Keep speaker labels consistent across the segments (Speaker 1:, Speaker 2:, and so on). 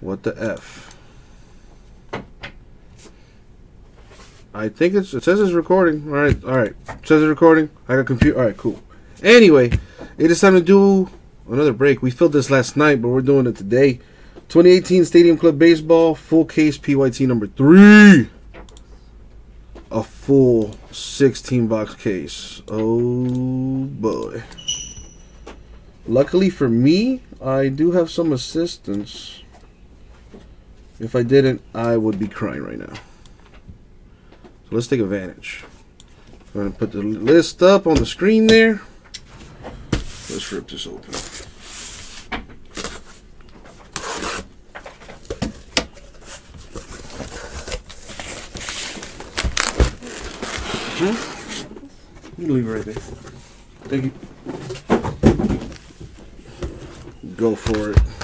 Speaker 1: What the F? I think it's it says it's recording. All right, all right. It says it's recording. I got computer. All right, cool. Anyway, it is time to do another break. We filled this last night, but we're doing it today. 2018 Stadium Club Baseball full case PYT number three. A full 16 box case. Oh boy. Luckily for me, I do have some assistance. If I didn't, I would be crying right now. So let's take advantage. I'm going to put the list up on the screen there. Let's rip this open. Hmm? You leave it right there. Thank you. Go for it.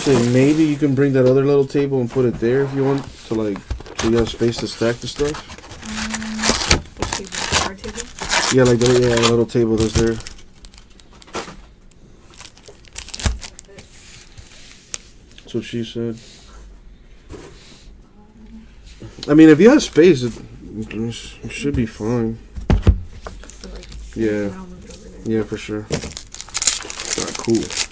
Speaker 1: Say maybe you can bring that other little table and put it there if you want to like so you have space to stack the stuff.
Speaker 2: Which table? Card table?
Speaker 1: Yeah, like the yeah, little table that's there. That's what she said. I mean, if you have space, it, it should be fine.
Speaker 2: So like,
Speaker 1: Yeah. Yeah, for sure. Alright, cool.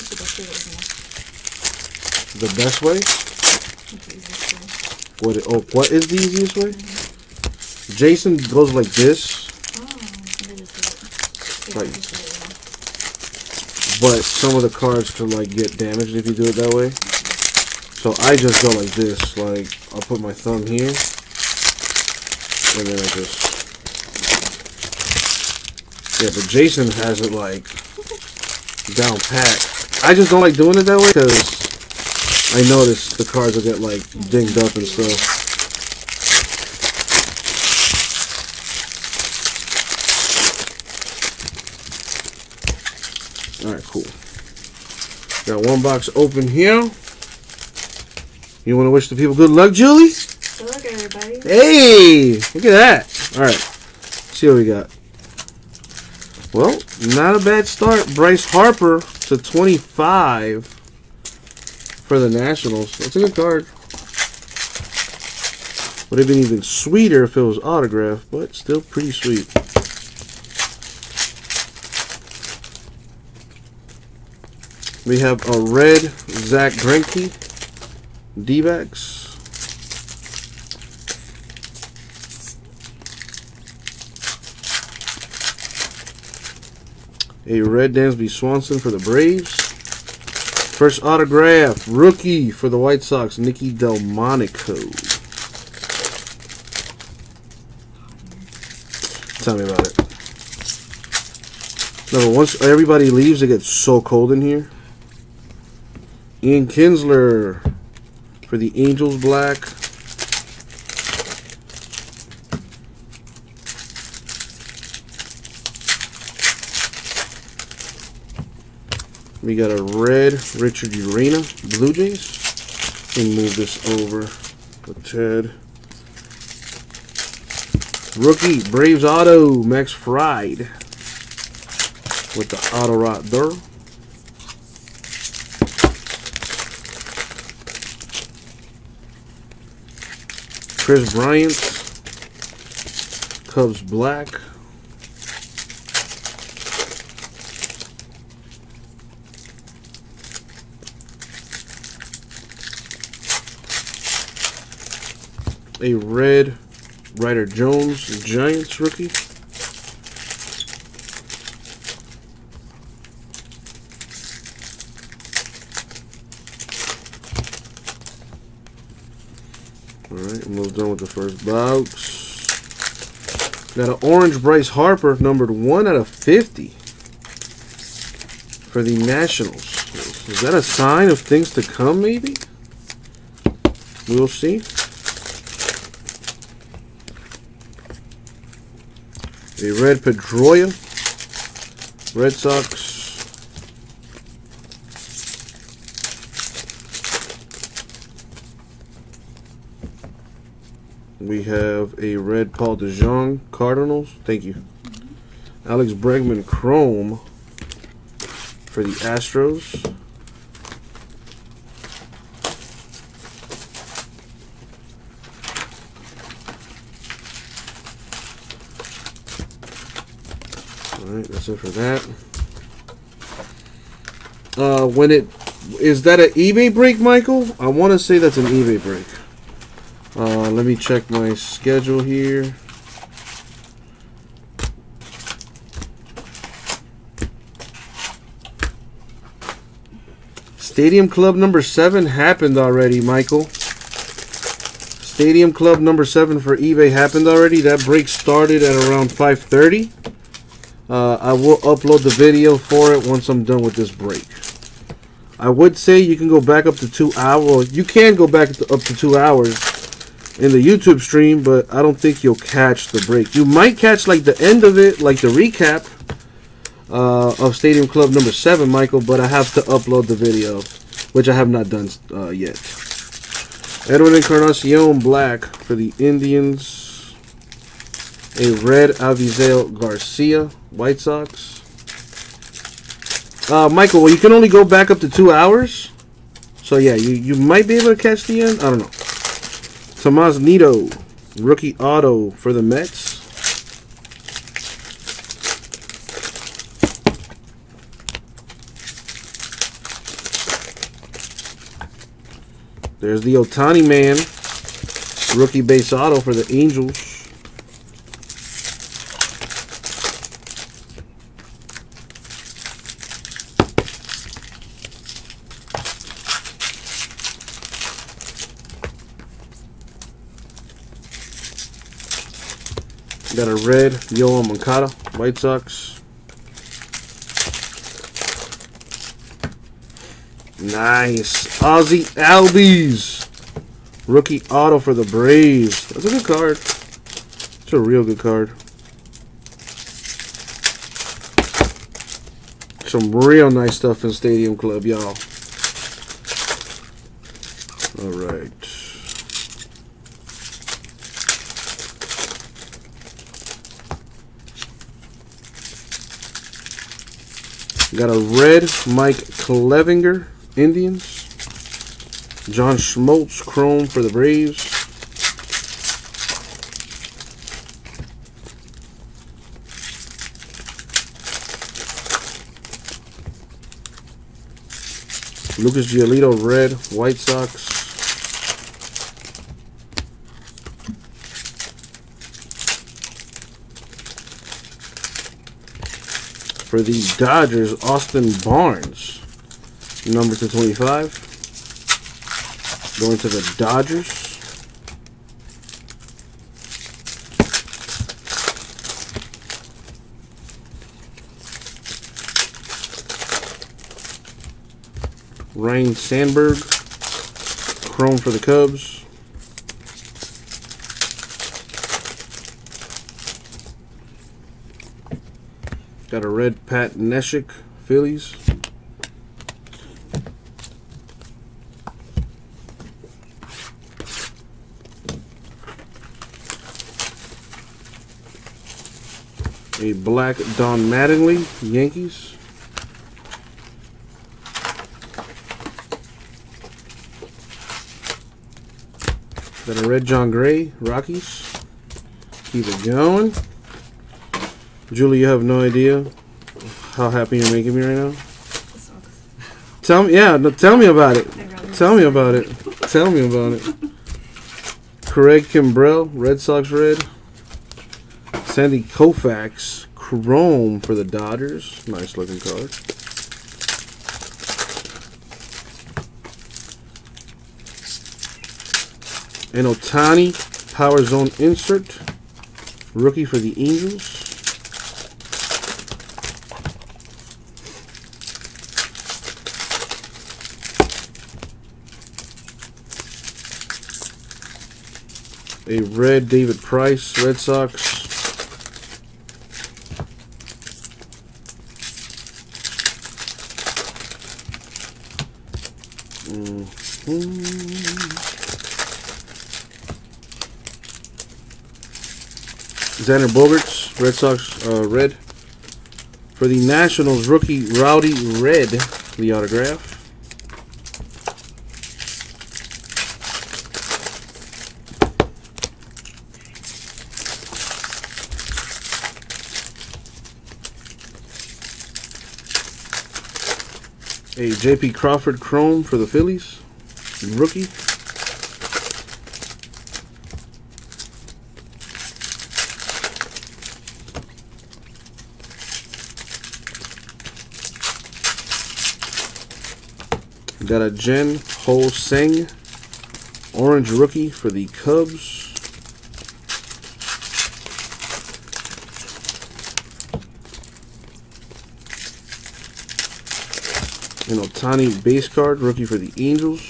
Speaker 2: What's the best way to open it?
Speaker 1: The best way?
Speaker 2: The way?
Speaker 1: What? Oh, what is the easiest way? Jason goes like this,
Speaker 2: Oh. Yeah,
Speaker 1: Like- but some of the cards can like get damaged if you do it that way. So I just go like this. Like I'll put my thumb here, and then I just yeah. But Jason has it like down pat. I just don't like doing it that way because I notice the cards will get like dinged up and stuff. All right, cool. Got one box open here. You want to wish the people good luck, Julie?
Speaker 2: Good luck, everybody.
Speaker 1: Hey, look at that. All right, see what we got. Well, not a bad start. Bryce Harper to 25 for the Nationals. That's a good card. Would have been even sweeter if it was autographed, but still pretty sweet. We have a red Zack Greinke, D-backs. A red Dansby Swanson for the Braves. First autograph, rookie for the White Sox, Nicky Delmonico. Tell me about it. No, once everybody leaves, it gets so cold in here. Ian Kinsler for the Angels Black. We got a red Richard Urena Blue Jays. Let me move this over with Ted. Rookie Braves Auto Max Fried with the auto rot there. Kris Bryant Cubs Black. A red Ryder Jones Giants rookie. Alright, almost done with the first box. Got an orange Bryce Harper, numbered 1 out of 50 for the Nationals. Is that a sign of things to come, maybe? We'll see. A red Pedroia. Red Sox. We have a red Paul DeJong Cardinals. Thank you. Alex Bregman Chrome for the Astros. Alright, that's it for that. Uh, when it is that an eBay break, Michael? I want to say that's an eBay break. Uh, let me check my schedule here. Stadium Club number seven happened already, Michael. Stadium Club number seven for eBay happened already. That break started at around 5:30. Uh, I will upload the video for it once I'm done with this break. I would say you can go back up to two hours. You can go back to, up to two hours in the YouTube stream, but I don't think you'll catch the break. You might catch like the end of it, like the recap uh, of Stadium Club number seven, Michael. But I have to upload the video, which I have not done uh, yet. Edwin Encarnacion Black for the Indians. A red Avisail Garcia White Sox. Uh, Michael, well, you can only go back up to two hours. So, yeah, you, you might be able to catch the end. I don't know. Tomas Nido, rookie auto for the Mets. There's the Ohtani man, rookie base auto for the Angels. Got a red Yoel Moncada, White Sox. Nice. Ozzie Albies. Rookie auto for the Braves. That's a good card. It's a real good card. Some real nice stuff in Stadium Club, y'all. All right. Got a red Mike Clevinger, Indians. John Smoltz, Chrome for the Braves. Lucas Giolito, red, White Sox. For the Dodgers, Austin Barnes, number to 25. Going to the Dodgers. Ryne Sandberg, Chrome for the Cubs. Got a red Pat Neshek, Phillies. A black Don Mattingly, Yankees. Got a red Jon Gray, Rockies. Keep it going. Julie, you have no idea how happy you're making me right now. Tell me, yeah, no, tell me about it. Tell me about it. Tell me about it. Craig Kimbrel, Red Sox red. Sandy Koufax, Chrome for the Dodgers. Nice looking card. And Ohtani, Power Zone insert. Rookie for the Angels. A red David Price, Red Sox. Mhm. Xander Bogaerts, Red Sox, uh, red. For the Nationals, rookie Rowdy Red, the autograph. A J.P. Crawford Chrome for the Phillies, rookie. Got a Jen Ho Tseng, orange rookie for the Cubs. An Ohtani base card, rookie for the Angels.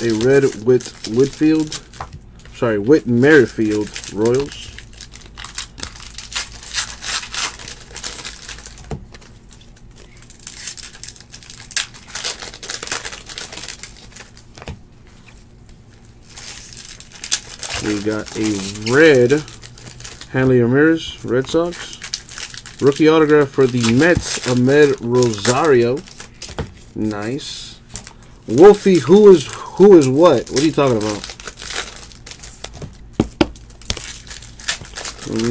Speaker 1: A red Whit Whitfield, sorry, Whit Merrifield Royals. We got a red Hanley Ramirez, Red Sox. Rookie autograph for the Mets, Amed Rosario. Nice. Wolfie, who is who is what? What are you talking about?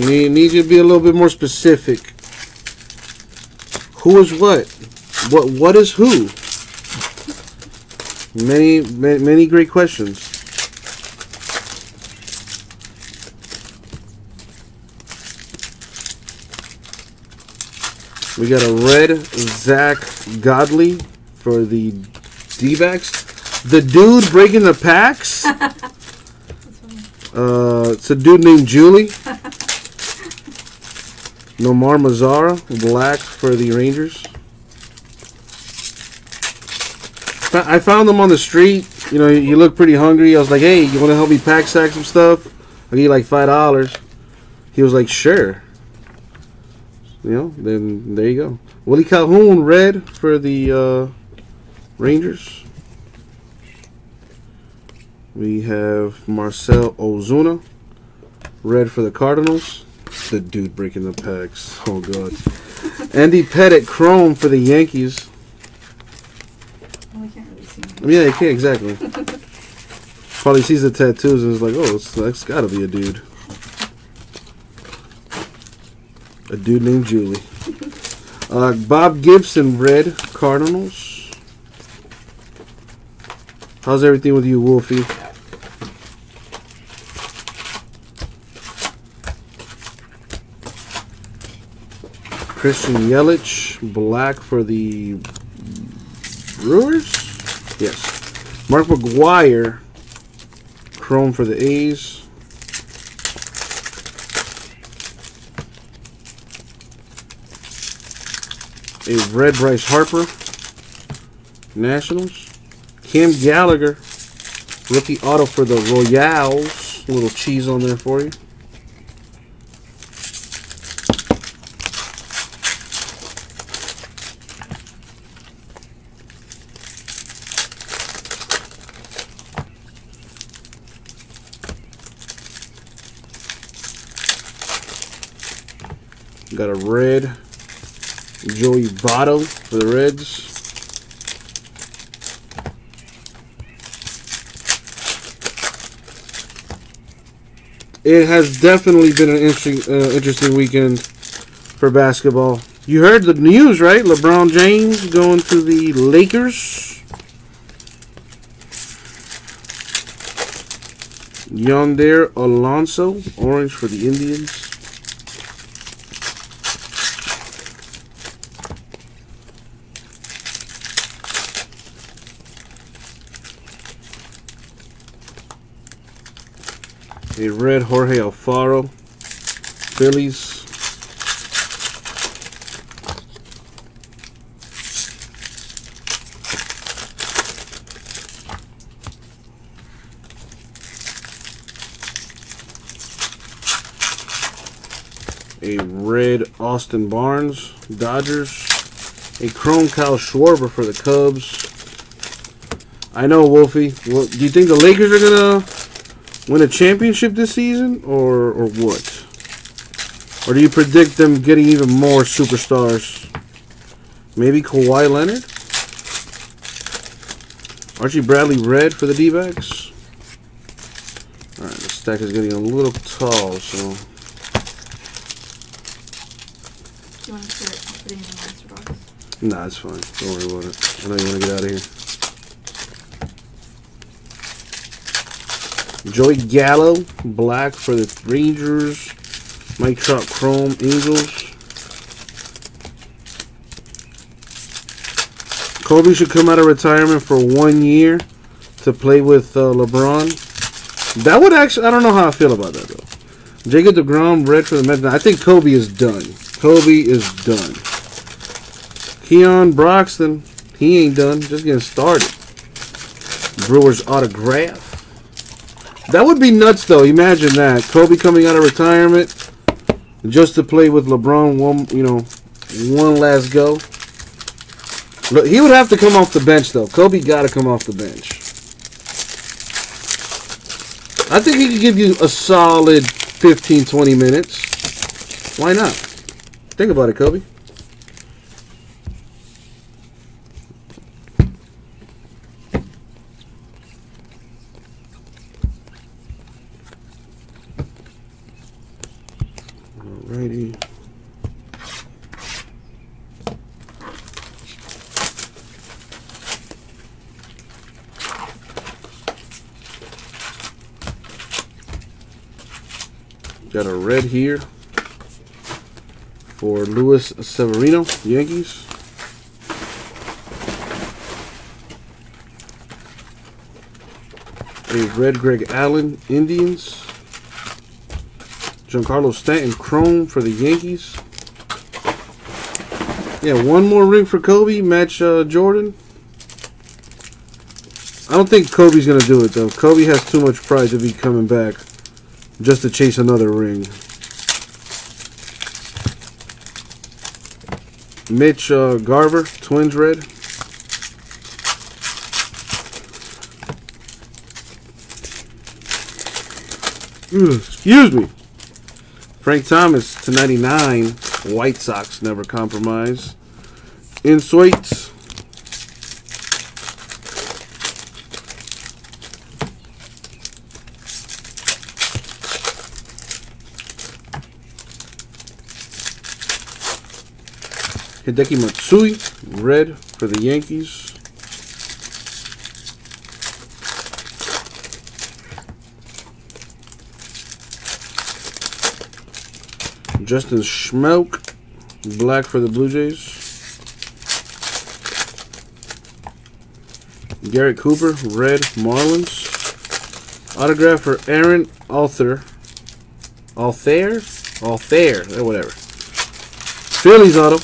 Speaker 1: We need you to be a little bit more specific. Who is what? What what is who? Many ma- many great questions. We got a red Zack Godley for the D-backs. The dude breaking the packs. Uh, it's a dude named Julie. Nomar Mazara, black for the Rangers. I found him on the street. You know, he looked pretty hungry. I was like, "Hey, you want to help me pack sack some stuff? I'll give you like five dollars." He was like, "Sure." You know, then there you go. Willie Calhoun, red for the uh, Rangers. We have Marcell Ozuna, red for the Cardinals. The dude breaking the packs. Oh god. Andy Pettitte, chrome for the Yankees.
Speaker 2: Well, we can't really see him.
Speaker 1: Yeah, you can't exactly. Probably sees the tattoos and is like, "Oh, it's, that's got to be a dude." A dude named Julie. Uh, Bob Gibson, red Cardinals. How's everything with you, Wolfie? Christian Yelich, black for the Brewers? Yes. Mark McGwire, chrome for the A's. A red Bryce Harper, Nationals. Cam Gallagher, rookie auto for the Royals. A little cheese on there for you. Got a red Joey Votto for the Reds. it has definitely been an interesting, uh, interesting weekend for basketball. You heard the news, right? LeBron James going to the Lakers. Yonder Alonso, orange for the Indians. A red Jorge Alfaro, Phillies. A red Austin Barnes, Dodgers. A chrome Kyle Schwarber for the Cubs. I know, Wolfie. Well, do you think the Lakers are gonna win a championship this season, or or what? Or do you predict them getting even more superstars? Maybe Kawhi Leonard? Archie Bradley red for the D-backs? Alright, the stack is getting a little tall, so...
Speaker 2: Do you want to put it? I'll put it in the box.
Speaker 1: Nah, it's fine. Don't worry about it. I know you want to get out of here. Joey Gallo, black for the Rangers. Mike Trout, chrome, Angels. Kobe should come out of retirement for one year to play with uh, LeBron. That would actually, I don't know how I feel about that though. Jacob DeGrom, red for the Mets. I think Kobe is done. Kobe is done. Keon Broxton, he ain't done. Just getting started. Brewers autograph. That would be nuts, though. Imagine that. Kobe coming out of retirement just to play with LeBron one, you know, one last go. Look, he would have to come off the bench, though. Kobe got to come off the bench. I think he could give you a solid 15, 20 minutes. Why not? Think about it, Kobe. Alrighty. Got a red here for Luis Severino, Yankees. A red Greg Allen, Indians. Giancarlo Stanton, chrome for the Yankees. Yeah, one more ring for Kobe, match uh, Jordan. I don't think Kobe's going to do it, though. Kobe has too much pride to be coming back just to chase another ring. Mitch uh, Garver, Twins red. Excuse me. Frank Thomas to 99. White Sox never compromise. In Sweets. Hideki Matsui, red for the Yankees. Justin Smoak, black for the Blue Jays. Garrett Cooper, red Marlins. Autograph for Aaron Altherr. Althair? Althair, eh, whatever. Phillies auto.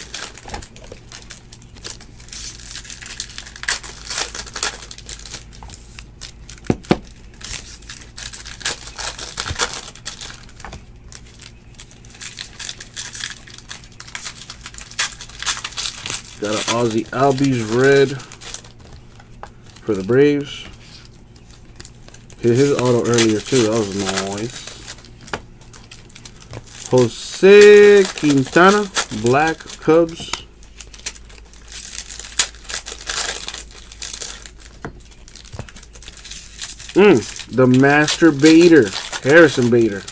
Speaker 1: Got an Ozzie Albies red for the Braves. His auto earlier too. That was nice. Jose Quintana, black Cubs. Mm, the Master Bader, Harrison Bader.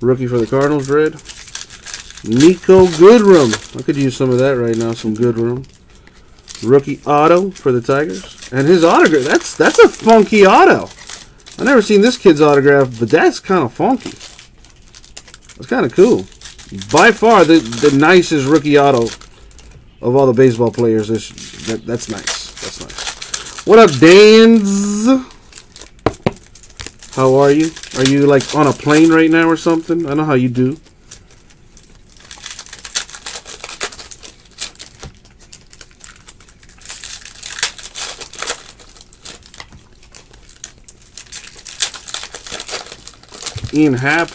Speaker 1: Rookie for the Cardinals, red. Niko Goodrum. I could use some of that right now, some Goodrum. Rookie auto for the Tigers. And his autograph, that's that's a funky auto. i never seen this kid's autograph, but that's kind of funky. That's kind of cool. By far the, the nicest rookie auto of all the baseball players. This, that, that's nice. That's nice. What up, Dans? How are you? Are you like on a plane right now or something? I know how you do. Ian Happ,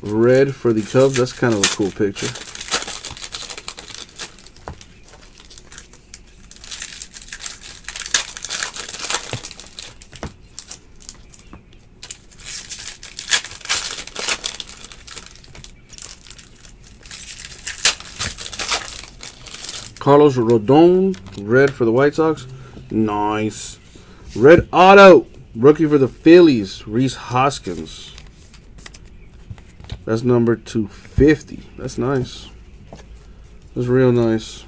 Speaker 1: red for the Cubs. That's kind of a cool picture. Carlos Rodon, red for the White Sox. Nice. Red auto, rookie for the Phillies, Rhys Hoskins. That's number 250. That's nice. That's real nice.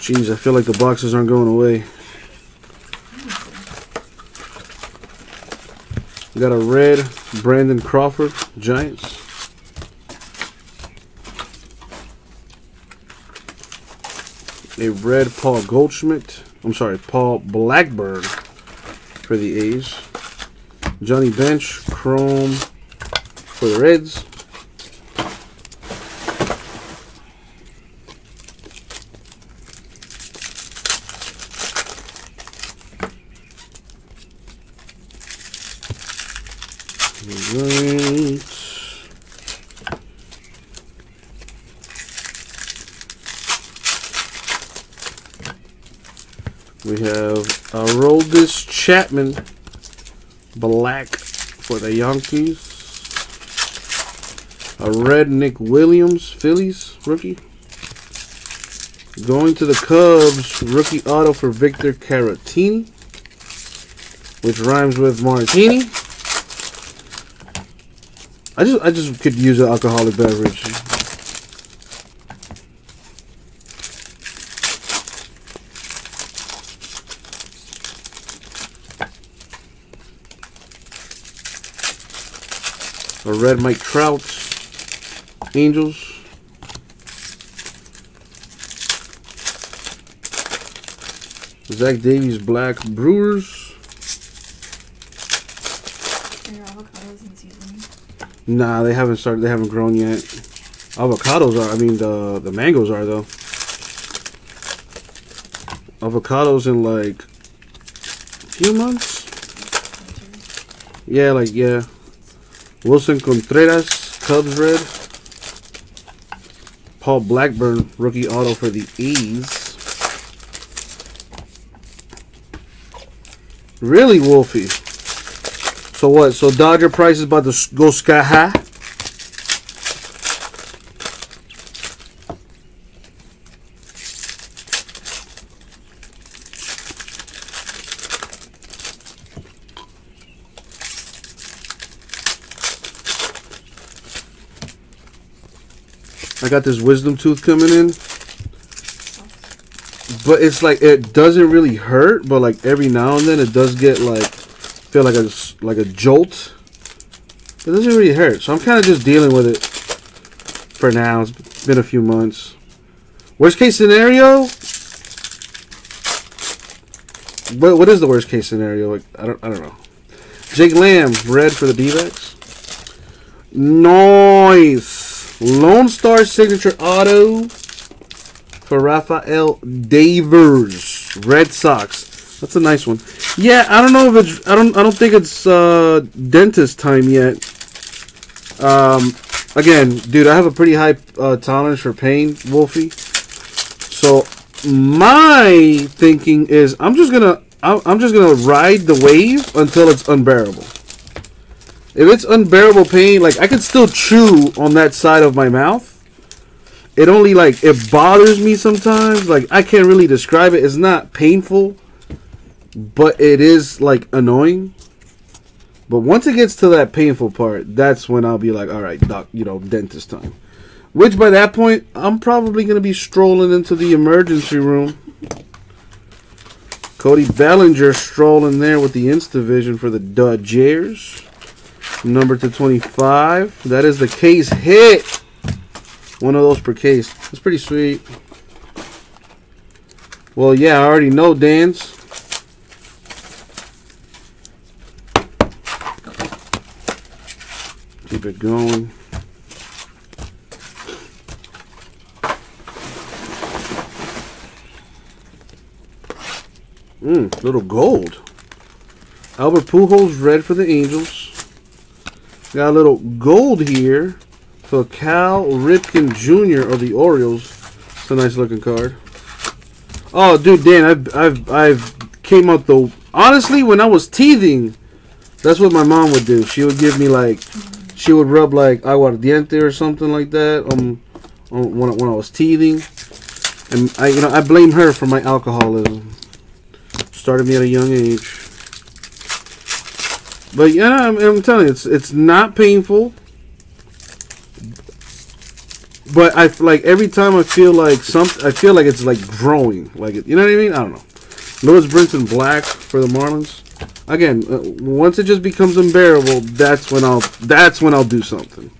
Speaker 1: Jeez, I feel like the boxes aren't going away. We got a red Brandon Crawford, Giants. A red Paul Goldschmidt. I'm sorry, Paul Blackburn for the A's. Johnny Bench, Chrome for the Reds. Right. We have Aroldis Chapman, black for the Yankees. A red Nick Williams, Phillies rookie. Going to the Cubs, rookie auto for Victor Caratini, which rhymes with Martini. I just I just could use an alcoholic beverage. A red Mike Trout. Angels. Zach Davies Black Brewers.
Speaker 2: Are your avocados in season?
Speaker 1: Nah, they haven't started. They haven't grown yet. Avocados are. I mean, the the mangoes are though. Avocados in like a few months. Yeah, like yeah. Willson Contreras, Cubs red. Paul Blackburn, rookie auto for the A's. Really, Wolfie? So what? So Dodger price is about to go sky high? Got this wisdom tooth coming in, but it's like it doesn't really hurt, but like every now and then it does get like feel like a like a jolt. It doesn't really hurt, so I'm kind of just dealing with it for now. It's been a few months. Worst case scenario. What what is the worst case scenario? Like I don't I don't know. Jake Lamb, red for the D-backs. Nice. Lone Star signature auto for Rafael Devers, Red Sox. That's a nice one. Yeah, I don't know if it's. I don't. I don't think it's uh, dentist time yet. Um, again, dude, I have a pretty high uh, tolerance for pain, Wolfie. So my thinking is, I'm just gonna. I'm I'm just gonna ride the wave until it's unbearable. If it's unbearable pain, like I can still chew on that side of my mouth, it only like it bothers me sometimes. Like I can't really describe it. It's not painful, but it is like annoying. But once it gets to that painful part, that's when I'll be like, all right, doc, you know, dentist time. Which by that point, I'm probably gonna be strolling into the emergency room. Cody Bellinger strolling there with the Instavision for the Dodgers. Number to 25. That is the case hit. One of those per case. That's pretty sweet. Well, yeah, I already know Dan's. Keep it going. Mmm, little gold. Albert Pujols red for the Angels. Got a little gold here for Cal Ripken Jr. of the Orioles. It's a nice looking card. Oh, dude, Dan, I've I've I've came out the honestly when I was teething. That's what my mom would do. She would give me like, she would rub like aguardiente or something like that. Um, on, when when I was teething, and I you know I blame her for my alcoholism. Started me at a young age. But yeah, I'm, I'm telling you, it's it's not painful. But I like every time I feel like something, I feel like it's like growing, like it, you know what I mean. I don't know. Lewis Brinson Black for the Marlins. Again, uh, once it just becomes unbearable, that's when I'll that's when I'll do something.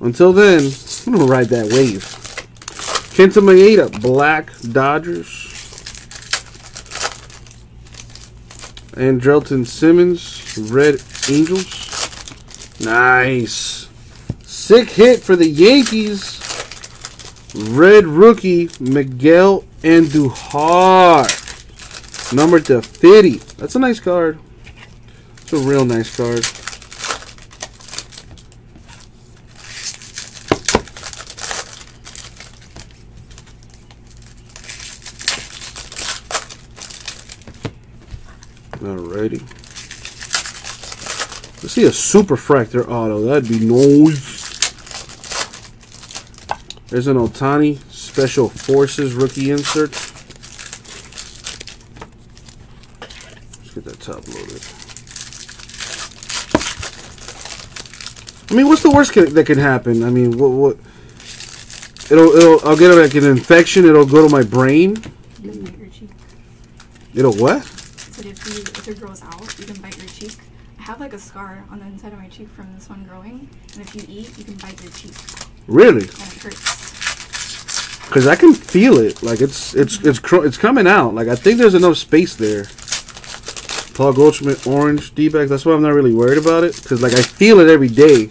Speaker 1: Until then, I'm gonna ride that wave. Kenta Maeda, Black Dodgers. Andrelton Simmons, Red Angels. Nice. Sick hit for the Yankees. Red rookie, Miguel Andujar. Number to 50. That's a nice card. It's a real nice card. Alrighty. Let's see a superfractor auto. That'd be nice. There's an Ohtani Special Forces rookie insert. Let's get that top loaded. I mean, what's the worst that can happen? I mean, what what? It'll it'll I'll get like an infection. It'll go to my brain.
Speaker 2: You can bite your cheek.
Speaker 1: It'll what?
Speaker 2: Said if you if it grows out, you can bite your cheek. I have like a scar on the inside of my cheek from this one growing, and if you eat, you can bite your cheek,
Speaker 1: Really?
Speaker 2: and it hurts.
Speaker 1: Cause I can feel it. Like it's it's mm-hmm. it's cr- it's coming out. Like I think there's enough space there. Paul Goldschmidt, orange D-backs. That's why I'm not really worried about it. Cause like I feel it every day,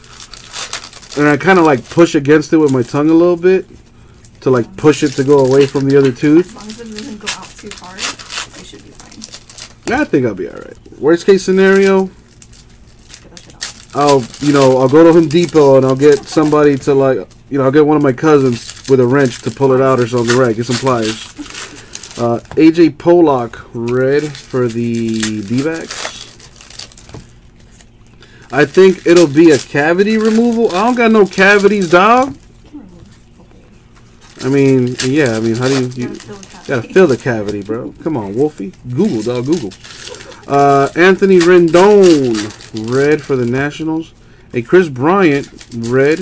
Speaker 1: and I kind of like push against it with my tongue a little bit to like push it to go away from the other tooth.
Speaker 2: As long as it doesn't go out too hard, you should be fine.
Speaker 1: I think I'll be all right. Worst case scenario. I'll you know I'll go to Home Depot and I'll get somebody to like you know I'll get one of my cousins with a wrench to pull it out or something. Right, get some pliers. Uh, AJ Pollock red for the D-backs. I think it'll be a cavity removal. I don't got no cavities, dog. I mean, yeah. I mean, how do you? you
Speaker 2: Gotta fill the cavity.
Speaker 1: bro. Come on, Wolfie. Google, dog. Google. Uh, Anthony Rendon, red for the Nationals. A Kris Bryant, red.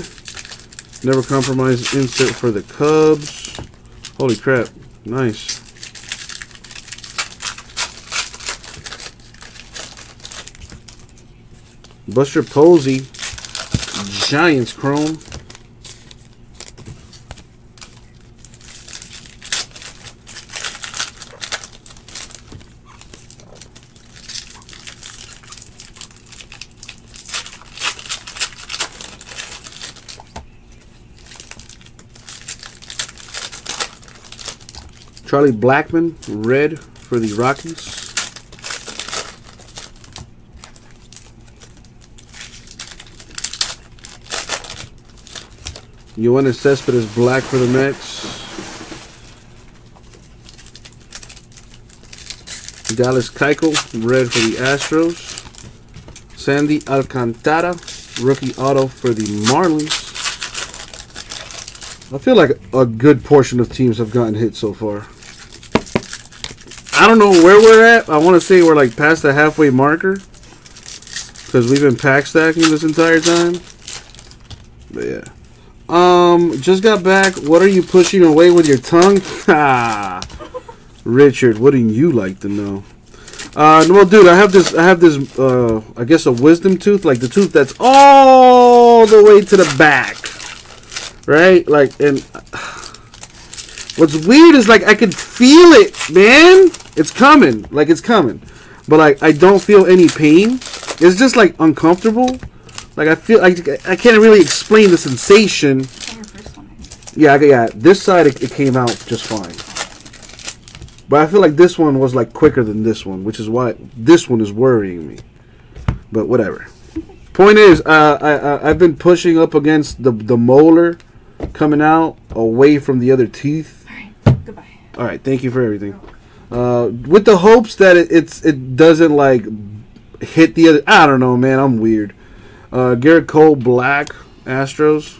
Speaker 1: Never compromise insert for the Cubs. Holy crap. Nice. Buster Posey, Giants Chrome. Charlie Blackmon, red for the Rockies. Yoenis Cespedes, black for the Mets. Dallas Keuchel, red for the Astros. Sandy Alcantara, rookie auto for the Marlins. I feel like a good portion of teams have gotten hit so far. I don't know where we're at. I want to say we're like past the halfway marker. Because we've been pack stacking this entire time. But yeah. Um, just got back. What are you pushing away with your tongue? Ah, Richard, wouldn't you like to know? Uh, well, dude, I have this. I have this. Uh, I guess a wisdom tooth, like the tooth that's all the way to the back, right? Like, and what's weird is like I can feel it, man. It's coming, like it's coming, but like I don't feel any pain. It's just like uncomfortable. Like I feel like I can't really explain the sensation. Yeah, yeah. This side it, it came out just fine. But I feel like this one was like quicker than this one, which is why this one is worrying me. But whatever. Point is, uh, I, I I've been pushing up against the the molar coming out away from the other teeth. All right, thank you for everything. Uh, with the hopes that it, it's it doesn't like hit the other. I don't know, man. I'm weird. Uh, Gerrit Cole, Black Astros.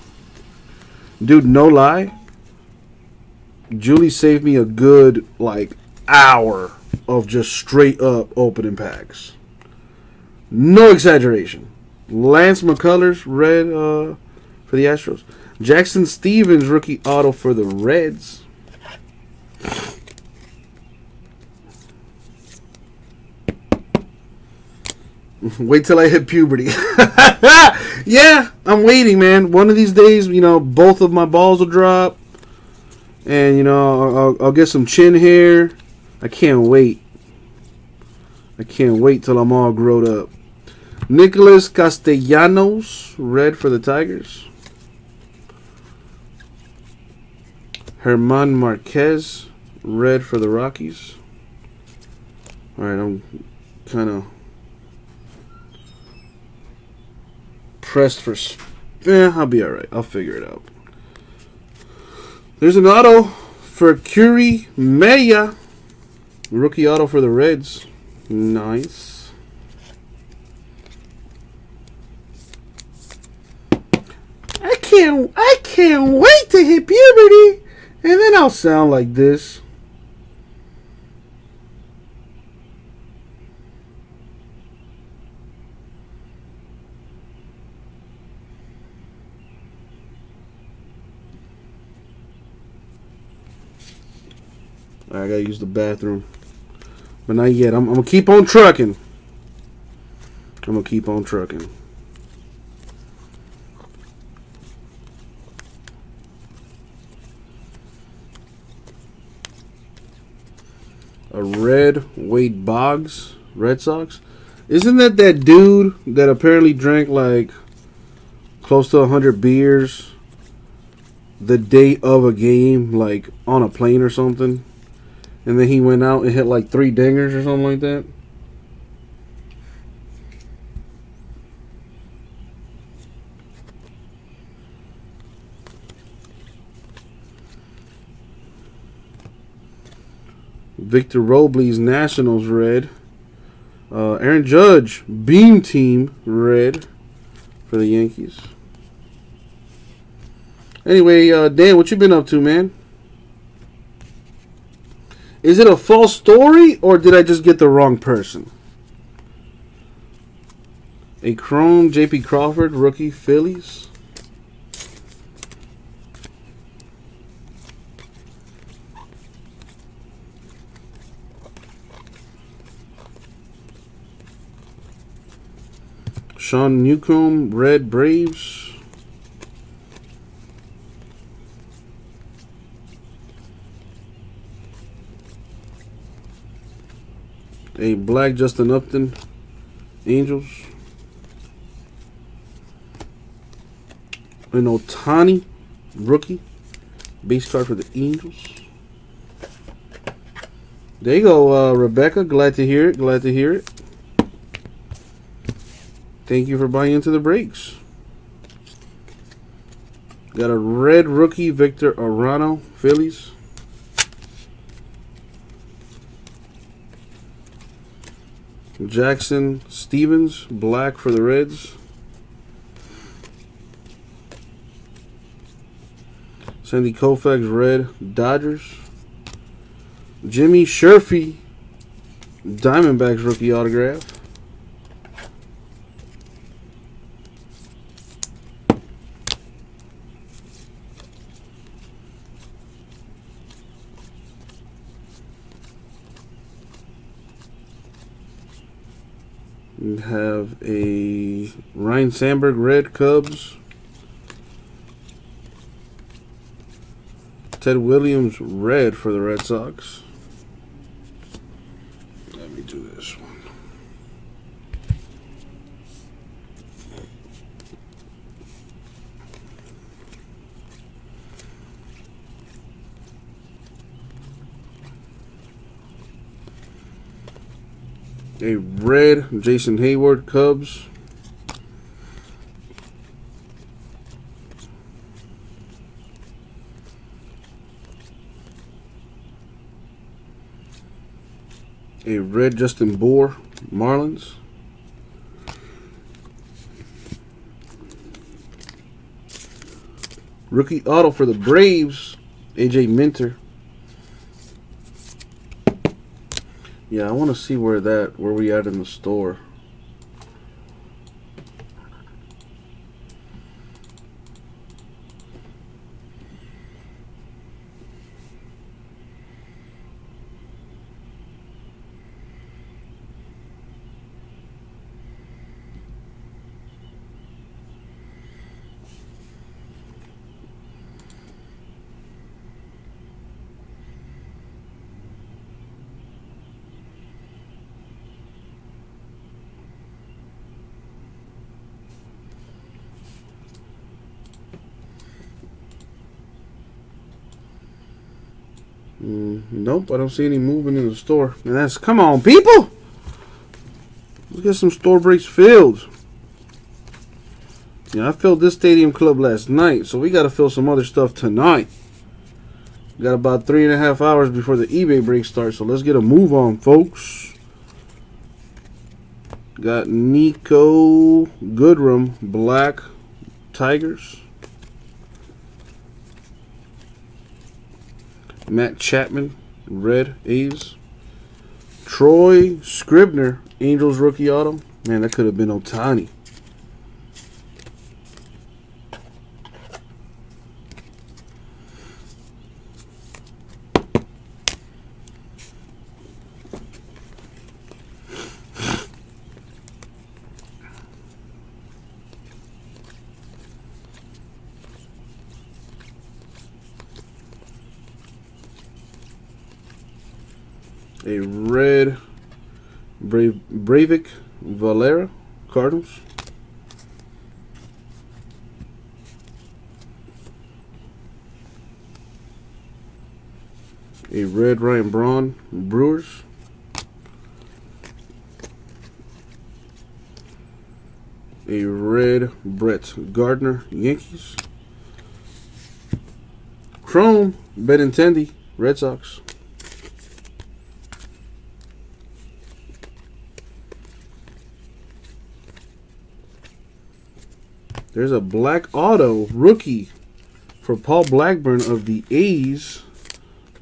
Speaker 1: Dude, no lie. Julie saved me a good like hour of just straight up opening packs. No exaggeration. Lance McCullers, red uh, for the Astros. Jackson Stephens, rookie auto for the Reds. Wait till I hit puberty. yeah, I'm waiting, man. One of these days, you know, both of my balls will drop, and you know, I'll, I'll, get some chin hair. I can't wait. I can't wait till I'm all grown up. Nicholas Castellanos, red for the Tigers. German Marquez, red for the Rockies. All right, I'm kind of pressed for. Yeah, I'll be all right. I'll figure it out. There's an auto for Keury Mella, rookie auto for the Reds. Nice. I can't. I can't wait to hit puberty, and then I'll sound like this. I gotta use the bathroom. But not yet. I'm, I'm gonna keep on trucking. I'm gonna keep on trucking. A red Wade Boggs, Red Sox. Isn't that that dude that apparently drank like close to 100 beers the day of a game, like on a plane or something? And then he went out and hit like three dingers or something like that. Victor Robles, Nationals red. Uh, Aaron Judge, Beam Team red for the Yankees. Anyway, uh, Dan, what you been up to, man? Is it a false story or did I just get the wrong person? A Chrome JP Crawford rookie Phillies. Sean Newcomb Red Braves. A black Justin Upton Angels. An Ohtani rookie base card for the Angels. There you go, uh, Rebecca. Glad to hear it. Glad to hear it. Thank you for buying into the breaks. Got a red rookie, Victor Arano, Phillies. Jackson Stephens, black for the Reds. Sandy Koufax, red, Dodgers. Jimmy Sherfy, Diamondbacks rookie autograph. We have a Ryne Sandberg red Cubs. Ted Williams red for the Red Sox. Let me do this one. A red Jason Heyward Cubs. A red Justin Bour Marlins. Rookie auto for the Braves, AJ Minter. Yeah, I want to see where that where we at in the store. Mm, nope, I don't see any moving in the store. And that's come on, people. Let's get some store breaks filled. Yeah, I filled this stadium club last night, so we got to fill some other stuff tonight. We got about three and a half hours before the eBay break starts, so let's get a move on, folks. Got Niko Goodrum, Black Tigers. Matt Chapman, Red A's. Troy Scribner, Angels rookie auto. Man, that could have been Ohtani. a red Breyvic Valera Cardinals. A red Ryan Braun Brewers. A red Brett Gardner Yankees. Chrome Benintendi Red Sox. There's a black auto rookie for Paul Blackburn of the A's.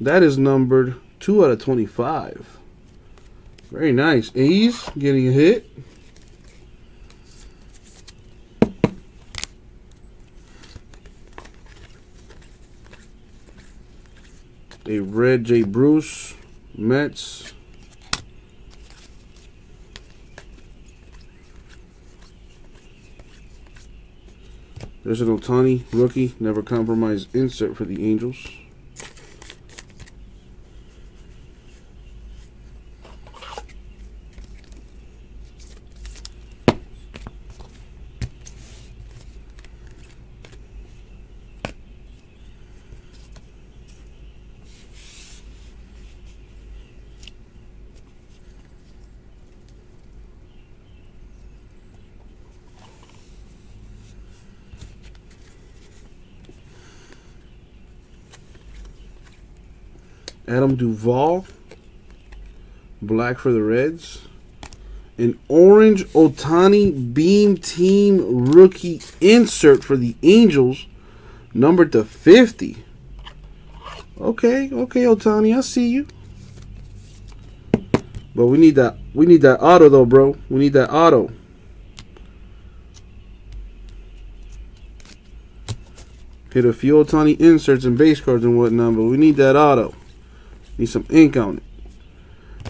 Speaker 1: That is numbered 2 out of 25. Very nice. A's getting a hit. A red Jay Bruce, Mets. There's an Ohtani rookie, never compromise insert for the Angels. Adam Duvall, black for the Reds. An orange Ohtani Beam Team rookie insert for the Angels, numbered to 50. Okay, okay, Ohtani, I see you. But we need that. We need that auto though, bro. We need that auto. Hit a few Ohtani inserts and base cards and whatnot, but we need that auto. Need some ink on it.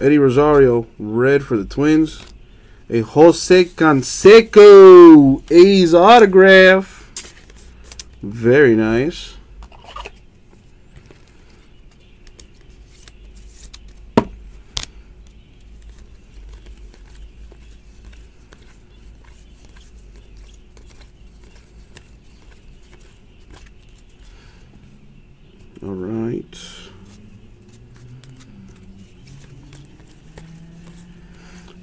Speaker 1: Eddie Rosario, red for the Twins. A Jose Canseco A's autograph. Very nice. All right.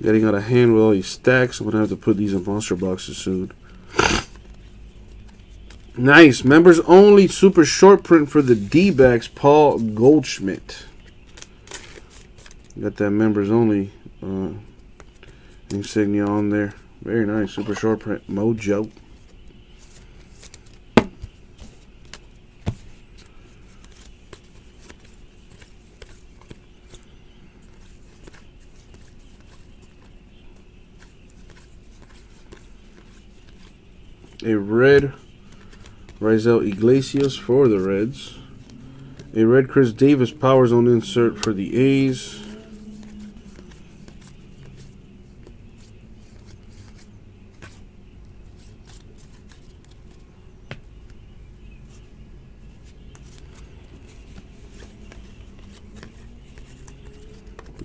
Speaker 1: Getting out of hand with all these stacks. I'm going to have to put these in monster boxes soon. Nice. Members only super short print for the D backs, Paul Goldschmidt. Got that members only uh, insignia on there. Very nice. Super short print. Mojo. A red Raisel Iglesias for the Reds. A red Khris Davis Power Zone insert for the A's.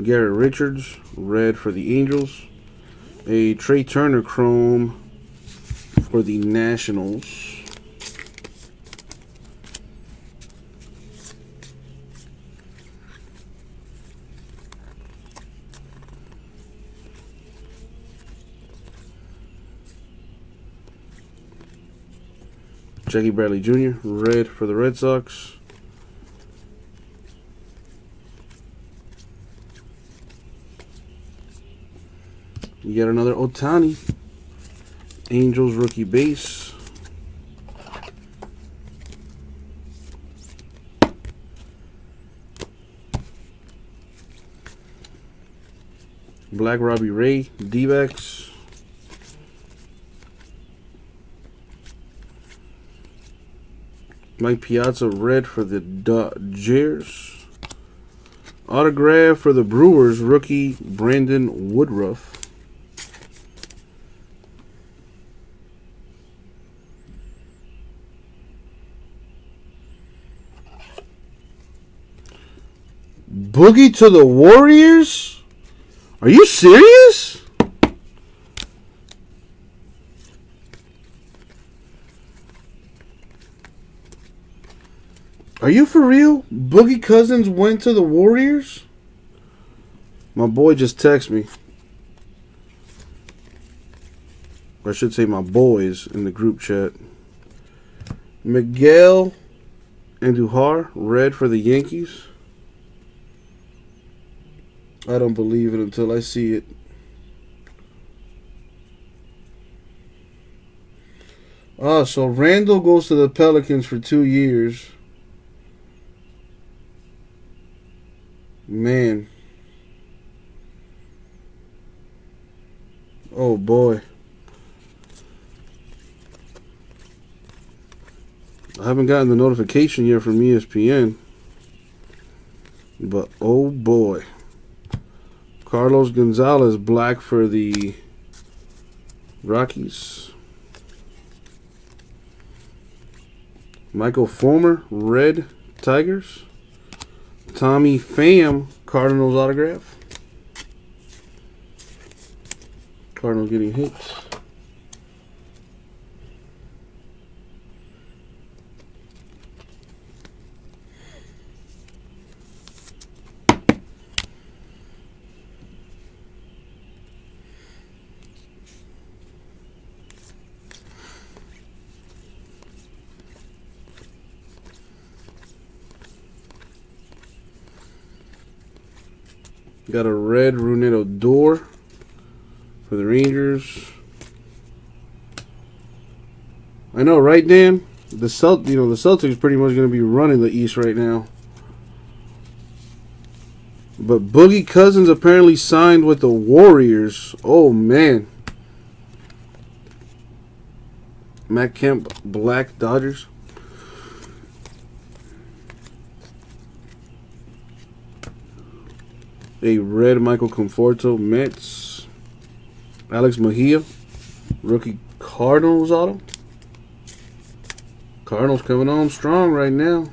Speaker 1: Garrett Richards, red for the Angels. A Trea Turner Chrome for the Nationals. Jackie Bradley Jr., red for the Red Sox. You got another Ohtani. Angels rookie base. Black Robbie Ray, D-backs. Mike Piazza, red for the Dodgers. Autograph for the Brewers, rookie Brandon Woodruff. Boogie to the Warriors? Are you serious? Are you for real? Boogie Cousins went to the Warriors? My boy just texted me. I should say my boys in the group chat. Miguel Andujar, red for the Yankees. I don't believe it until I see it. Ah, so Randle goes to the Pelicans for two years. Man. Oh boy. I haven't gotten the notification yet from ESPN. But oh boy. Carlos Gonzalez, black for the Rockies. Michael Fulmer, red Tigers. Tommy Pham, Cardinals autograph. Cardinals getting hits. Got a red Rougned Odor for the Rangers. I know, right, Dan? The Celt, you know, the Celtics pretty much going to be running the East right now. But Boogie Cousins apparently signed with the Warriors. Oh man. Matt Kemp, Black Dodgers. A red Michael Conforto, Mets. Alex Mejia, rookie Cardinals auto. Cardinals coming on strong right now.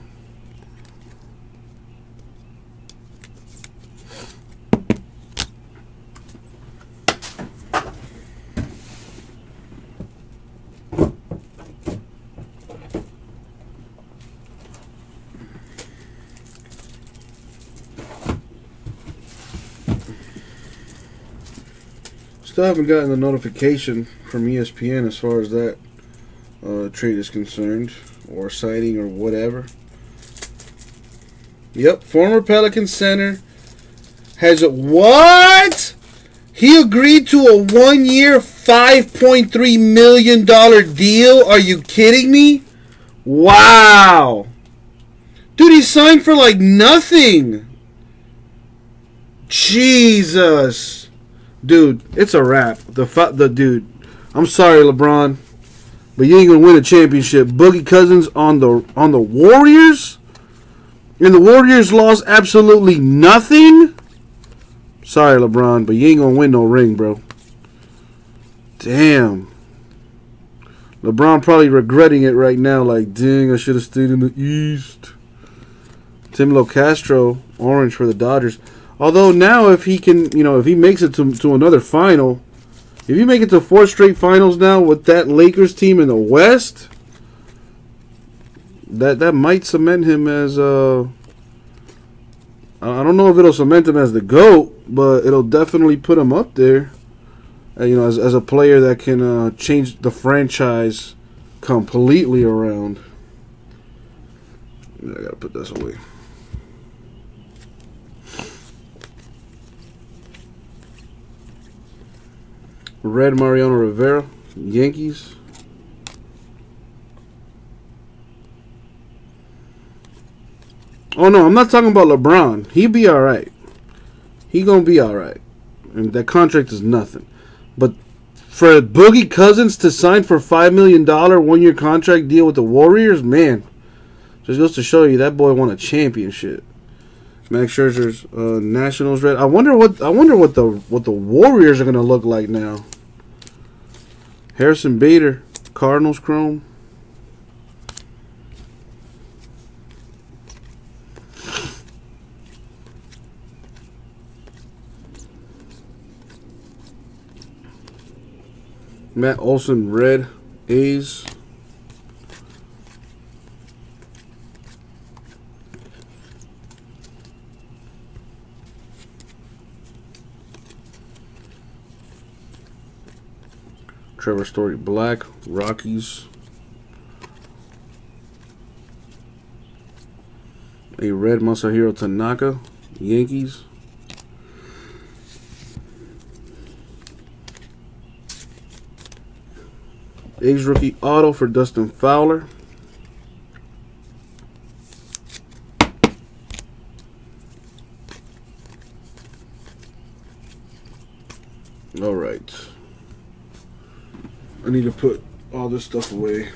Speaker 1: Still haven't gotten the notification from ESPN as far as that uh, trade is concerned, or signing, or whatever. Yep, former Pelican center has a what? He agreed to a one-year, five point three million dollar deal. Are you kidding me? Wow, dude, he signed for like nothing. Jesus dude, it's a wrap. The fu- the dude, I'm sorry, LeBron, but you ain't gonna win a championship. Boogie Cousins on the on the Warriors, and the Warriors lost absolutely nothing. Sorry, LeBron, but you ain't gonna win no ring, bro. Damn. LeBron probably regretting it right now. Like, dang, I should have stayed in the East. Tim Locastro, orange for the Dodgers. Although now, if he can, you know, if he makes it to, to another final, if you make it to four straight finals now with that Lakers team in the West, that that might cement him as uh I don't know if it'll cement him as the goat, but it'll definitely put him up there. Uh, you know, as as a player that can uh, change the franchise completely around. I gotta put this away. Red Mariano Rivera, Yankees. Oh no, I'm not talking about LeBron. He be all right. He gonna be all right, and that contract is nothing. But for Boogie Cousins to sign for five million dollar one year contract deal with the Warriors, man, just goes to show you that boy won a championship. Max Scherzer's uh, Nationals red. I wonder what I wonder what the what the Warriors are gonna look like now. Harrison Bader, Cardinals chrome. Matt Olson red A's. Trevor Story Black, Rockies. A red Masahiro Tanaka, Yankees. A's rookie auto for Dustin Fowler. All right. I need to put all this stuff away.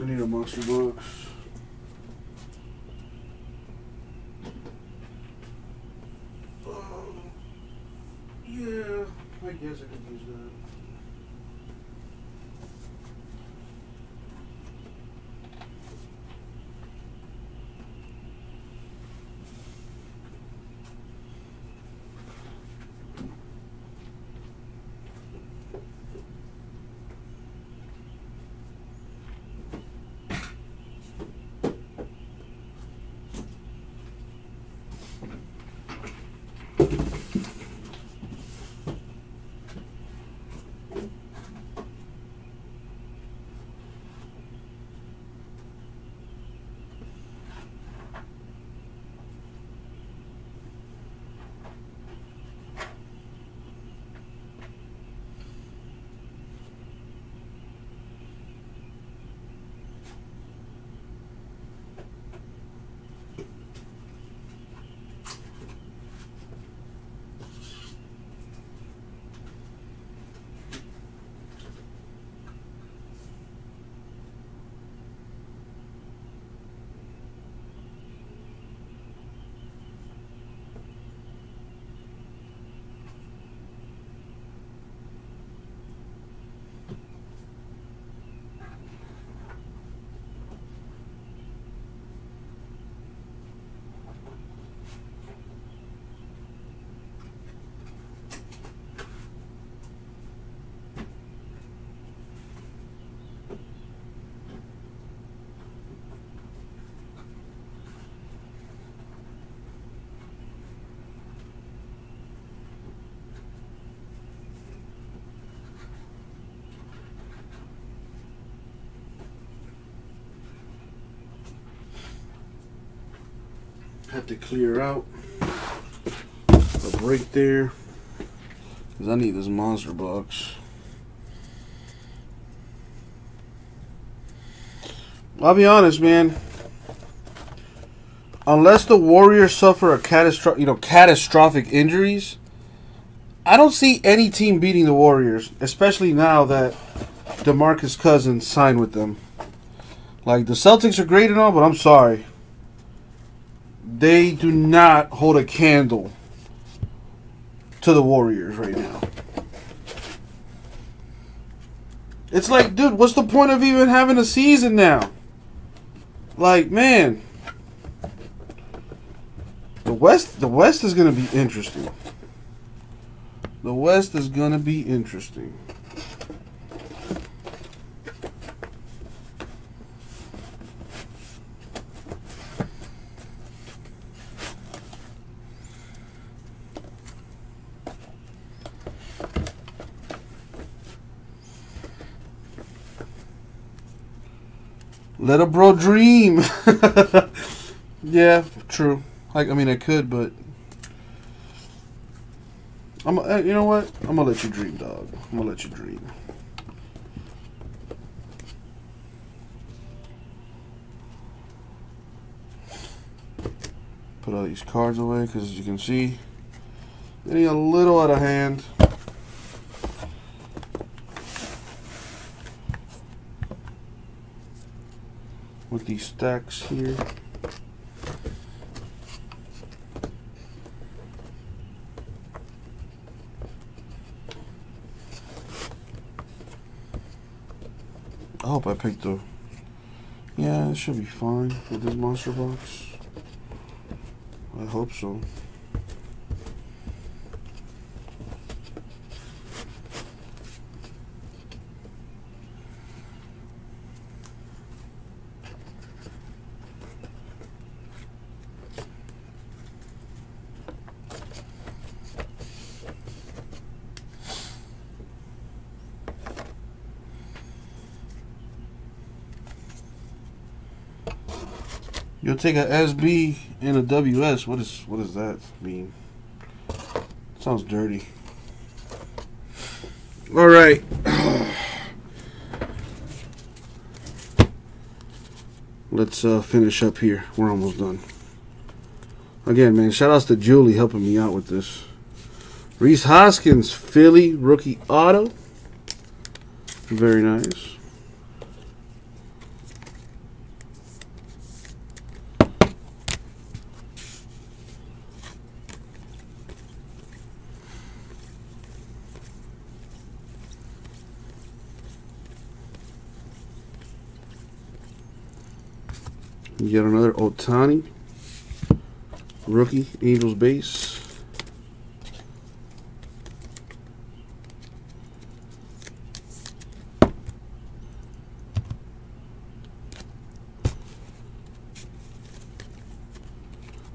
Speaker 1: I need a monster box. Had to clear out a break there. Because I need this monster box. I'll be honest, man. Unless the Warriors suffer a catastrophic, you know, catastrophic injuries, I don't see any team beating the Warriors, especially now that DeMarcus Cousins signed with them. Like the Celtics are great and all, but I'm sorry. They do not hold a candle to the Warriors right now. It's like, dude, what's the point of even having a season now? Like, man. The West the West is gonna be interesting. The West is gonna be interesting. Let a bro dream. yeah, true. Like I mean, I could, but I'm. Uh, you know what? I'm gonna let you dream, dog. I'm gonna let you dream. Put all these cards away because, as you can see, getting a little out of hand. With these stacks here. I hope I picked the... Yeah, it should be fine with this monster box. I hope so. Take a SB and a WS. What is what does that mean? Sounds dirty. All right. Let's uh, finish up here. We're almost done. Again, man, shout outs to Julie helping me out with this. Rhys Hoskins, Philly rookie auto. Very nice. Yet another Ohtani. Rookie, Angels base.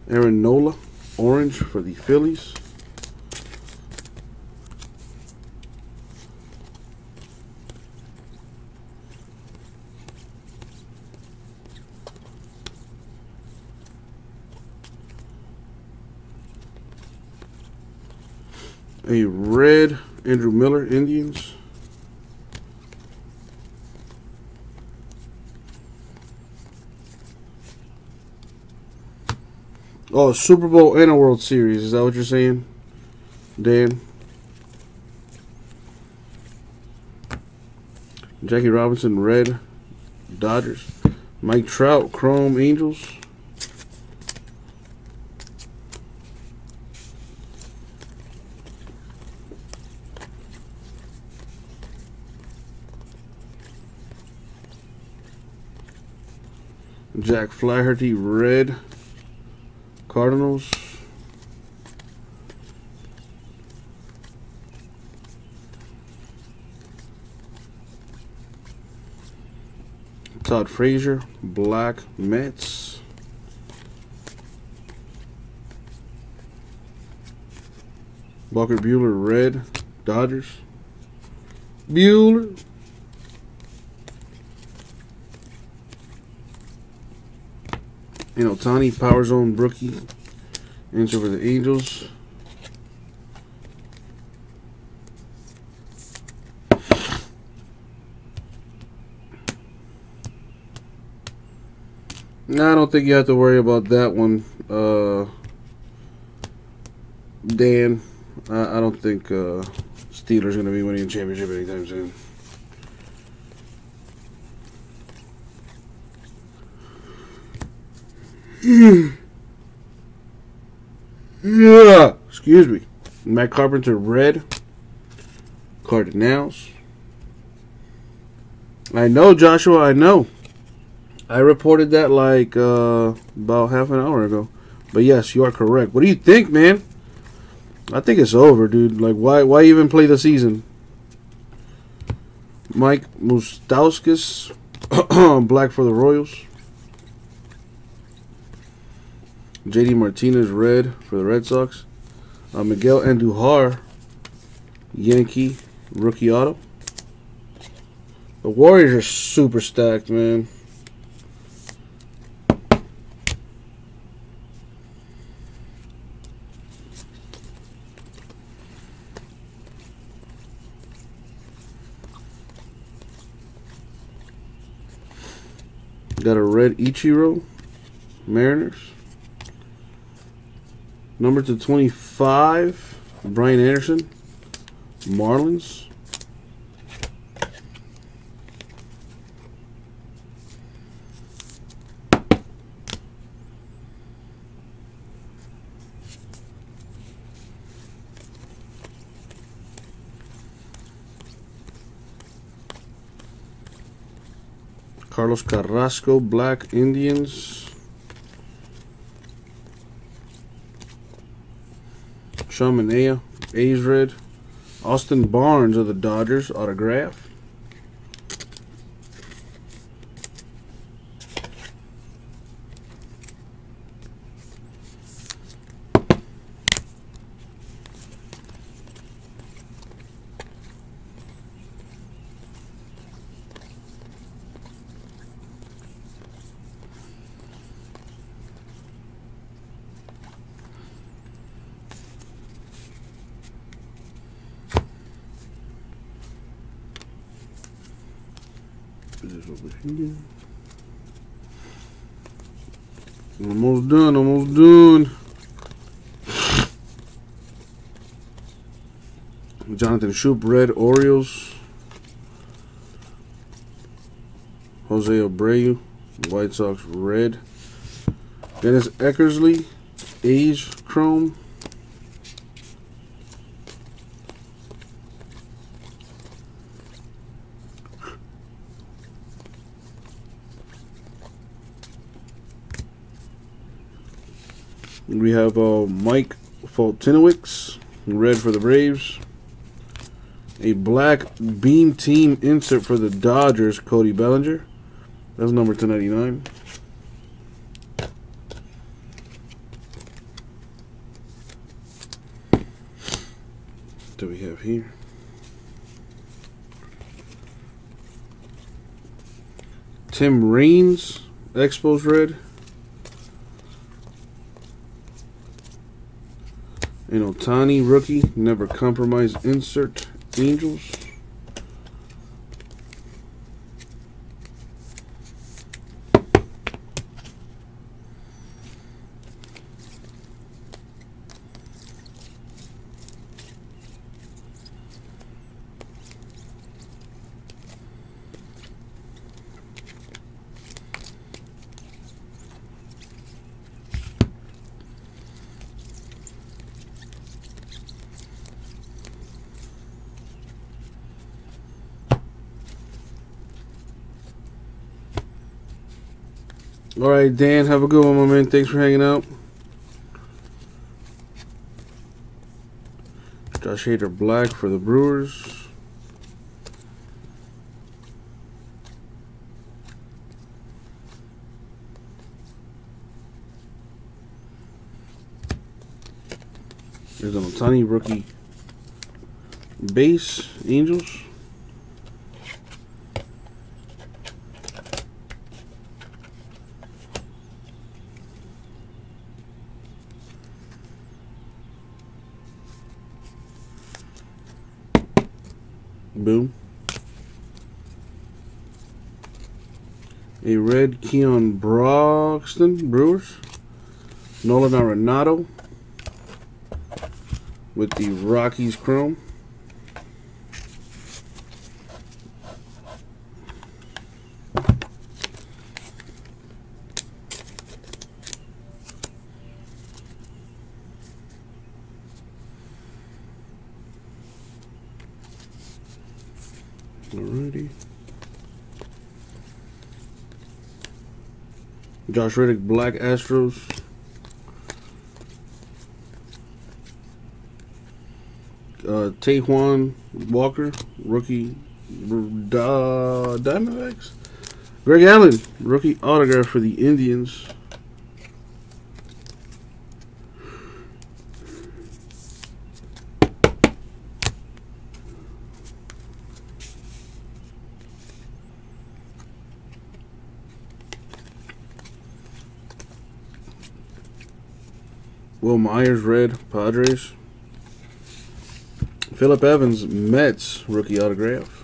Speaker 1: Aaron Nola, orange for the Phillies. a red Andrew Miller Indians. Oh, Super Bowl and a World Series. Is that what you're saying, Dan? Jackie Robinson, red Dodgers. Mike Trout, Chrome Angels. Jack Flaherty, red. Cardinals. Todd Frazier, black Mets. Walker Buehler, red Dodgers. Bueller. You know, Tani Power Zone rookie. Answer for the Angels. No, I don't think you have to worry about that one, uh, Dan. I, I don't think uh, Steelers going to be winning a championship anytime soon. Yeah, excuse me. Matt Carpenter, red. Cardinals. I know, Joshua, I know. I reported that like uh, about half an hour ago. But yes, you are correct. What do you think, man? I think it's over, dude. Like, why why even play the season? Mike Moustakas, black for the Royals. JD Martinez, red for the Red Sox. Uh, Miguel Andujar, Yankee, rookie auto. The Warriors are super stacked, man. Got a red Ichiro, Mariners. Number to 25, Brian Anderson, Marlins. Carlos Carrasco, Black Indians. Sean Manaea, A's Red. Austin Barnes of the Dodgers, autograph. Put this over here. Almost done, almost done. Jonathan Schoop, red Orioles. Jose Abreu, White Sox, red. Dennis Eckersley, A's Chrome. We have uh, Mike Foltynewicz, red for the Braves. A black beam team insert for the Dodgers, Cody Bellinger. That's number 299. What do we have here? Tim Raines, Expos red. An Ohtani rookie, never compromise insert, Angels. All right, Dan, have a good one, my man. Thanks for hanging out. Josh Hader Black for the Brewers. There's an Ohtani rookie base, Angels. Boom. A red Keon Broxton Brewers. Nolan Arenado with the Rockies Chrome. Alrighty. Josh Reddick, Black Astros. Uh, Walker, rookie uh, Diamondbacks. Greg Allen, rookie autograph for the Indians. Wil Myers, red, Padres. Philip Evans, Mets, rookie autograph.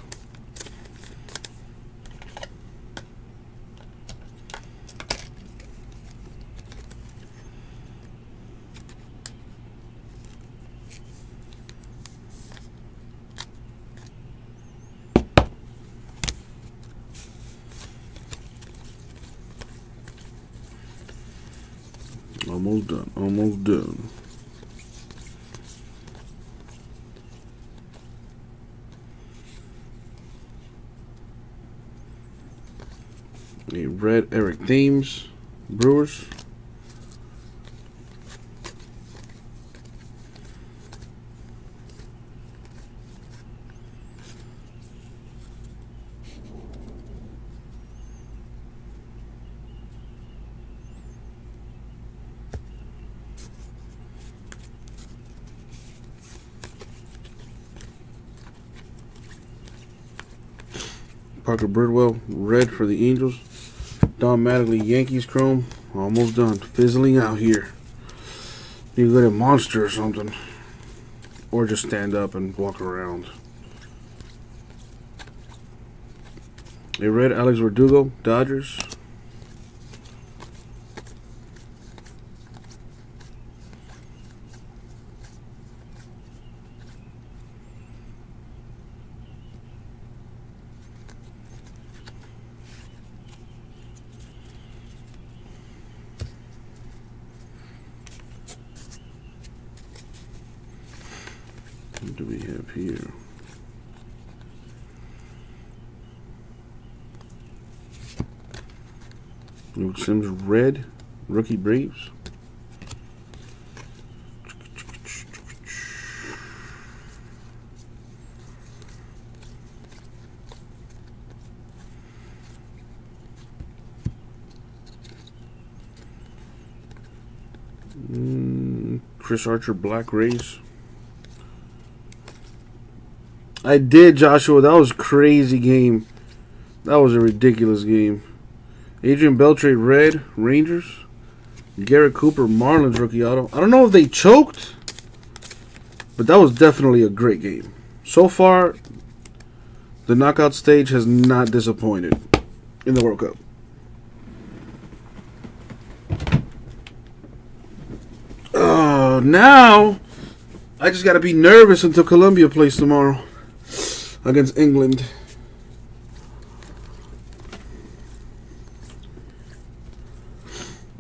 Speaker 1: Almost done. Almost done. A red Eric Thames Brewers. Parker Bridwell, red for the Angels. Mattingly, Yankees Chrome. Almost done. Fizzling out here. You go to Monster or something. Or just stand up and walk around. A red Alex Verdugo, Dodgers. What do we have here? Luke Sims red, rookie Braves. Mm, Chris Archer Black Rays. I did, Joshua. That was crazy game. That was a ridiculous game. Adrian Beltre, red, Rangers. Garrett Cooper, Marlins rookie auto. I don't know if they choked, but that was definitely a great game. So far, the knockout stage has not disappointed in the World Cup. Oh, now I just got to be nervous until Colombia plays tomorrow against England.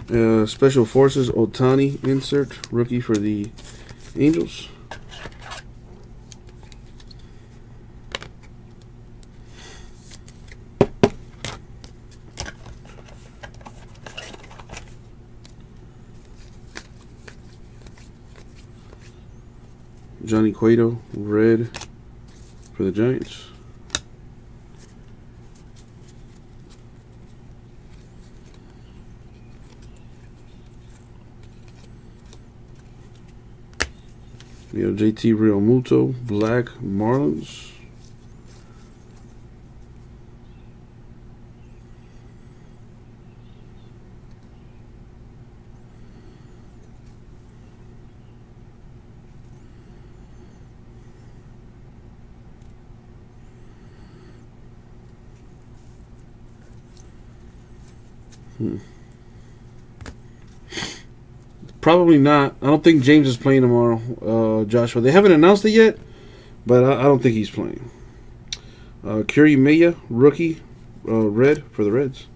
Speaker 1: Uh, Special Forces Ohtani insert rookie for the Angels. Johnny Cueto red for the Giants. We have JT Realmuto, Black Marlins. Probably not. I don't think James is playing tomorrow, uh, Joshua. They haven't announced it yet, but I, I don't think he's playing. Uh, Keury Mella, rookie, uh, red for the Reds.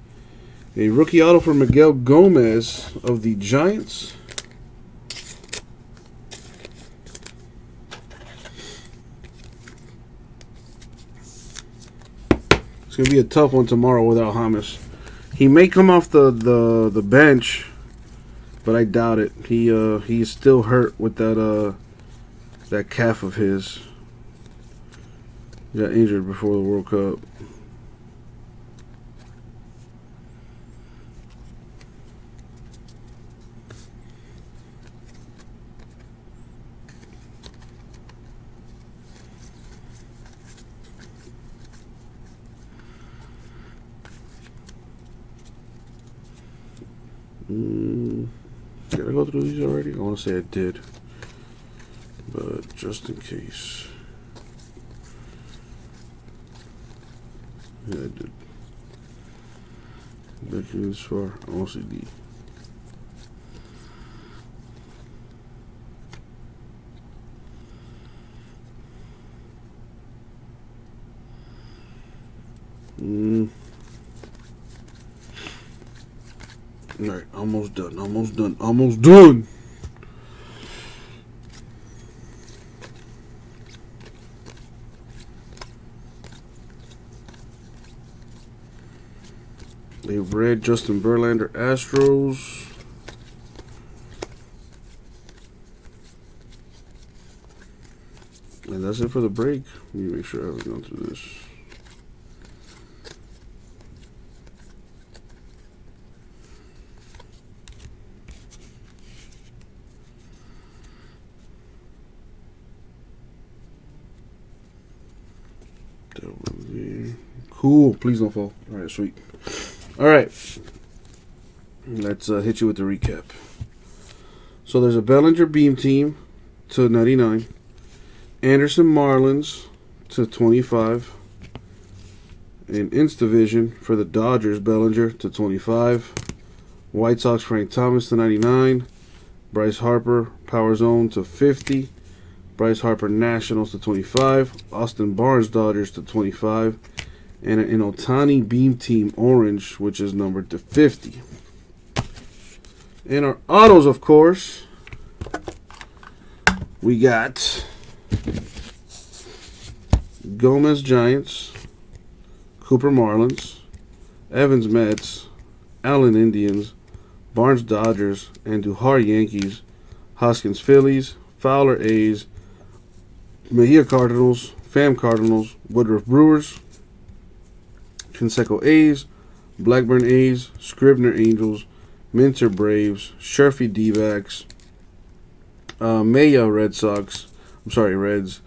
Speaker 1: A rookie auto for Miguel Gomez of the Giants. It's gonna be a tough one tomorrow without Hamas. He may come off the, the, the bench, but I doubt it. He uh he's still hurt with that uh that calf of his. He got injured before the World Cup. Through these already? I want to say I did. But just in case. Yeah, I did. Back here this far. I want Mm. Alright, almost done, almost done, almost done. A red Justin Verlander Astros. And that's it for the break. Let me make sure I haven't gone through this. That one there. Cool. Please don't fall. All right, sweet. All right. Let's uh, hit you with the recap. So there's a Bellinger Beam team to 99. Anderson Marlins to 25. in Instavision for the Dodgers Bellinger to 25. White Sox Frank Thomas to 99. Bryce Harper Power Zone to 50. Bryce Harper Nationals to 25. Austin Barnes Dodgers to 25. And an Ohtani Beam Team Orange, which is numbered to 50. And our autos, of course, we got Gomez Giants, Cooper Marlins, Evans Mets, Allen Indians, Barnes Dodgers, Andujar Yankees, Hoskins Phillies, Fowler A's, Mejia Cardinals, Fam Cardinals, Woodruff Brewers, Canseco A's, Blackburn A's, Scribner Angels, Minter Braves, Sherfy D-backs, uh, Mella Red Sox, I'm sorry, Reds,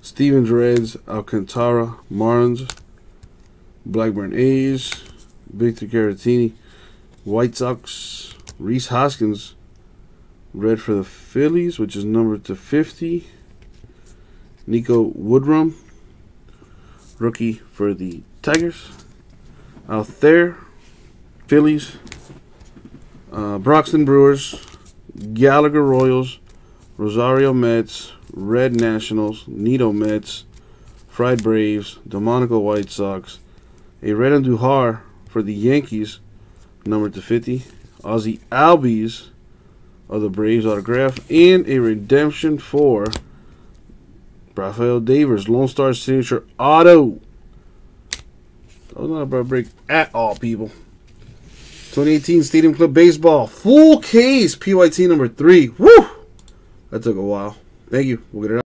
Speaker 1: Stephens Reds, Alcantara, Marlins, Blackburn A's, Victor Caratini, White Sox, Rhys Hoskins, red for the Phillies, which is numbered to 50. Niko Goodrum, rookie for the Tigers. Out there, Phillies, uh, Broxton Brewers, Gallagher Royals, Rosario Mets, Red Nationals, Nido Mets, Fried Braves, Delmonico White Sox, a Red Andujar for the Yankees, number to 50. Ozzie Albies of the Braves autograph, and a redemption for Rafael Devers, Lone Star Signature Auto. That was not a bad break at all, people. 2018 Stadium Club Baseball. Full case. PYT number three. Woo! That took a while. Thank you. We'll get it out.